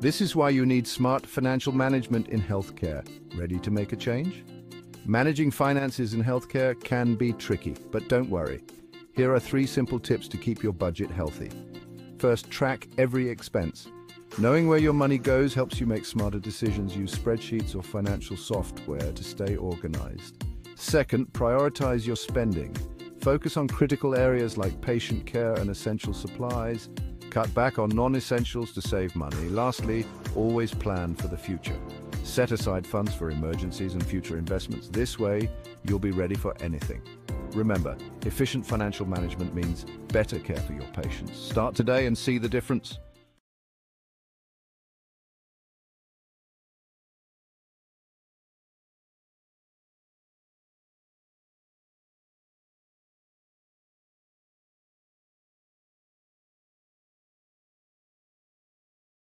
This is why you need smart financial management in healthcare. Ready to make a change? Managing finances in healthcare can be tricky, but don't worry. Here are three simple tips to keep your budget healthy. First, track every expense. Knowing where your money goes helps you make smarter decisions. Use spreadsheets or financial software to stay organized. Second, prioritize your spending. Focus on critical areas like patient care and essential supplies. Cut back on non-essentials to save money. Lastly, always plan for the future. Set aside funds for emergencies and future investments. This way, you'll be ready for anything. Remember, efficient financial management means better care for your patients. Start today and see the difference.